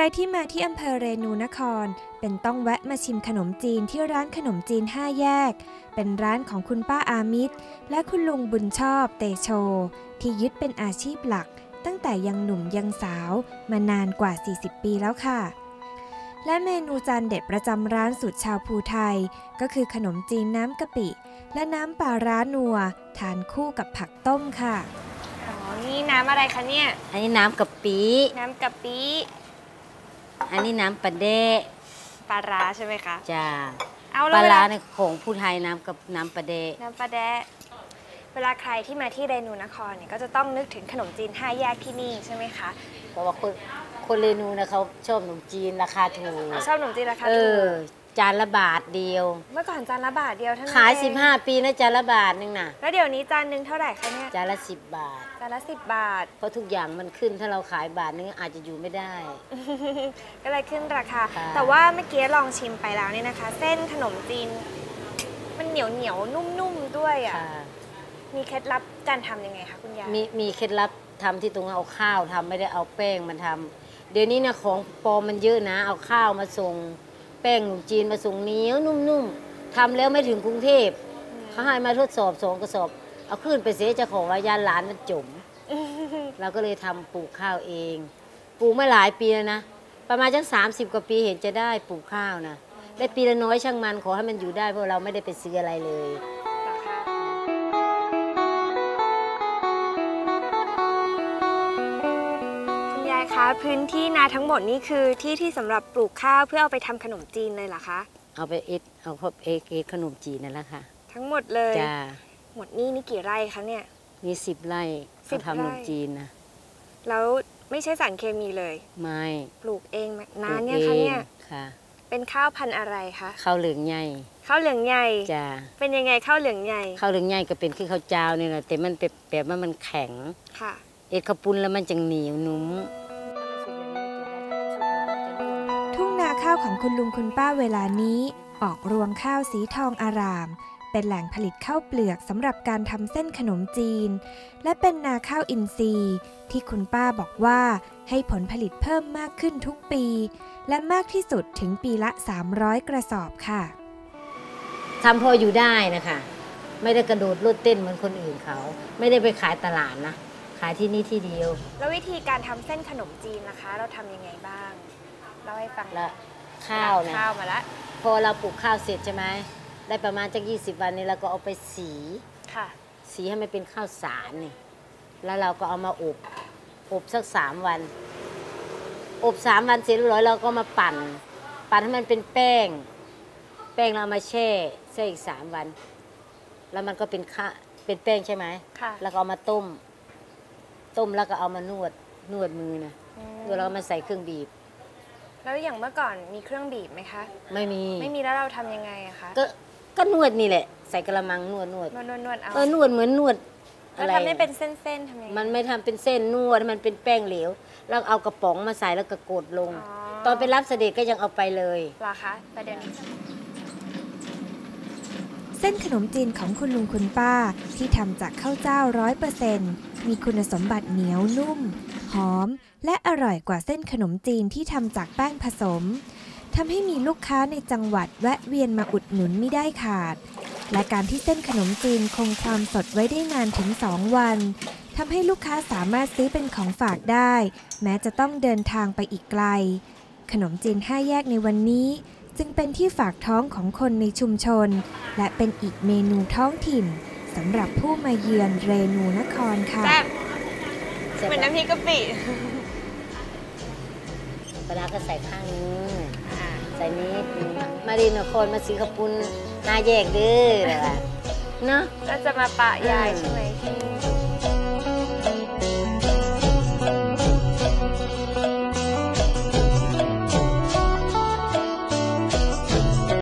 รที่มาที่อำเภอเรนูนคร เป็นต้องแวะมาชิมขนมจีนที่ร้านขนมจีน 5 แยก เป็นร้านของคุณป้าอามิตร และคุณลุงบุญชอบเตโช ที่ยึดเป็นอาชีพหลัก ตั้งแต่ยังหนุ่มยังสาวมานานกว่า 40 ปีแล้วค่ะ และเมนูจานเด็ดประจำร้านสุดชาวภูไทย ก็คือขนมจีนน้ำกะปิ และน้ำปลาร้านัว ทานคู่กับผักต้มค่ะ อ๋อ นี่น้ำอะไรคะเนี่ย อันนี้น้ำกะปิ น้ำกะปิ อันนี้น้ำปลาเดะปลาร้าใช่ไหมคะ จ้าเอาปแล้วลาเวลาร้าในของผู้ไทยน้ำกับน้ำปลาเดะน้ำปลาแดะเวลาใครที่มาที่เรนูนครเนี่ยก็จะต้องนึกถึงขนมจีน5แยกที่นี่ใช่ไหมคะเพราะว่าคนคนเรนูนะเขาชอบขนมจีนราคาถูกชอบขนมจีนราคาเอถูอก จานละบาทเดียว เมื่อก่อนจานละบาทเดียวเท่านั้นขาย เอง15 ปีนะจานละบาทนึงน่ะ แล้วเดี๋ยวนี้จานหนึงเท่าไหร่คะเนี่ยจานละ 10 บาท จานละสิบบาท เพราะทุกอย่างมันขึ้นถ้าเราขายบาทนึงอาจจะอยู่ไม่ได้ ก็เลยขึ้นราคา ค่ะ แต่ว่าเมื่อกี้ลองชิมไปแล้วเนี่ยนะคะ เส้นขนมจีน มันเหนียวเหนียวๆนุ่มๆด้วยอะ ค่ะมีเคล็ดลับการทำยังไงคะคุณยายมีมีเคล็ดลับทำที่ตรงเอาข้าวทำไม่ได้เอาแป้งมาทำเดี๋ยวนี้นะของปลอมมันเยอะนะ เอาข้าวมาส่ง แป้งขนมจีนมาส่งเหนียวนุ่มๆทำแล้วไม่ถึงกรุงเทพเขาให้มาทดสอบสองกระสอบ เอาขึ้นไปเสียเจะของว่ายานหลานมันจมเราก็เลยทำปลูกข้าวเองปลูกมาหลายปีแล้วนะประมาณจังสามสิบกว่าปีเห็นจะได้ปลูกข้าวนะได้ปีละน้อยช่างมันขอให้มันอยู่ได้เพราะเราไม่ได้ไปซื้ออะไรเลย พื้นที่นาทั้งหมดนี่คือที่ที่สำหรับปลูกข้าวเพื่อเอาไปทำขนมจีนเลยเหรอคะ เอาไปเอ็ดเอาพบเอ็ดเอ็ดขนมจีนนั่นแหละค่ะ ทั้งหมดเลยจ้าหมดนี่นี่กี่ไร่คะเนี่ย มีสิบไร่สิเขาบทำขนมไร่จีนนะ แล้วไม่ใช่สารเคมีเลย ไม่ ปลูกเองนานปลูเนี่ยกคะองเนี่ย ค่ะ เป็นข้าวพันธุ์อะไรคะ ข้าวเหลืองใหญ่ ข้าวเหลืองใหญ่จ้าเป็นยังไงข้าวเหลืองใหญ่ ข้าวเหลืองใหญ่ก็เป็นคือข้าวเจ้านี่แหละแต่มันเป็นแบบว่ามันแข็ง ค่ะ เอ็ดข้าวปุ้นแล้วมันจะเหนียวนุ่ม ข้าวของคุณลุงคุณป้าเวลานี้ออกรวงข้าวสีทองอาราม เป็นแหล่งผลิตข้าวเปลือกสำหรับการทำเส้นขนมจีน และเป็นนาข้าวอินทรีย์ ที่คุณป้าบอกว่าให้ผลผลิตเพิ่มมากขึ้นทุกปี และมากที่สุดถึงปีละ 300 กระสอบค่ะทำพออยู่ได้นะคะ ไม่ได้กระโดดโลดเต้นเหมือนคนอื่นเขา ไม่ได้ไปขายตลาดนะ ขายที่นี่ที่เดียว แล้ววิธีการทำเส้นขนมจีนนะคะ เราทำยังไงบ้าง เล่าให้ฟังแล้วข้าวเนี่ยข้าวมาละพอเราปลูกข้าวเสร็จใช่ไหมได้ประมาณจักยี่สิบวันนี้เราก็เอาไปสีค่ะ สีให้มันเป็นข้าวสารนี่แล้วเราก็เอามาอบอบสักสามวัน อบสามวันเสร็จเรียบร้อยเราก็มาปั่น ปั่นให้มันเป็นแป้ง แป้งเราเอามาแช่แช่อีกสามวัน แล้วมันก็เป็นข้าเป็นแป้งใช่ไหมค่ะแล้วก็เอามาต้ม ต้มแล้วก็เอามานวดนวดมือนะอืมนวดแล้วก็มาใส่เครื่องบีบ แล้วอย่างเมื่อก่อนมีเครื่องบีบไหมคะ ไม่มี ไม่มีแล้วเราทำยังไงอะคะ ก็ก็นวดนี่แหละ ใส่กระมังนวดนวดนวดนวดนวดเอาเออนวดเหมือนนวดแล้อะวไร ทำให้เป็นเส้นๆทำยังไง มันไม่ทำเป็นเส้นนวดให้มันเป็นแป้งเหลว แล้วเอากระป๋องมาใส่แล้วก็กดลง อ๋อ ตอนไปรับเสด็จก็ยังเอาไปเลย เหรอคะแต่เดี๋ยวนี้ เส้นขนมจีนของคุณลุงคุณป้าที่ทำจากข้าวเจ้าร้อยเปอร์เซนมีคุณสมบัติเหนียวนุ่ม หอม และอร่อยกว่าเส้นขนมจีนที่ทำจากแป้งผสมทำให้มีลูกค้าในจังหวัดแวะเวียนมาอุดหนุนไม่ได้ขาด และการที่เส้นขนมจีนคงความสดไว้ได้นานถึง 2 วันทำให้ลูกค้าสามารถซื้อเป็นของฝากได้ แม้จะต้องเดินทางไปอีกไกล ขนมจีนห้าแยกในวันนี้ จึงเป็นที่ฝากท้องของคนในชุมชน และเป็นอีกเมนูท้องถิ่นสำหรับผู้มาเยือนเรนูนครค่ะแซ่บเสร็จเหมือนน้ำพริกกะปิปลาร้าก็ใส่ข้างนึงอ่าใส่นิดนึงมาดีนครมาซื้อข้าวปุ้นหน้าแยกเด้อเด้อเนาะก็จะมาปะยายใช่ไหมที่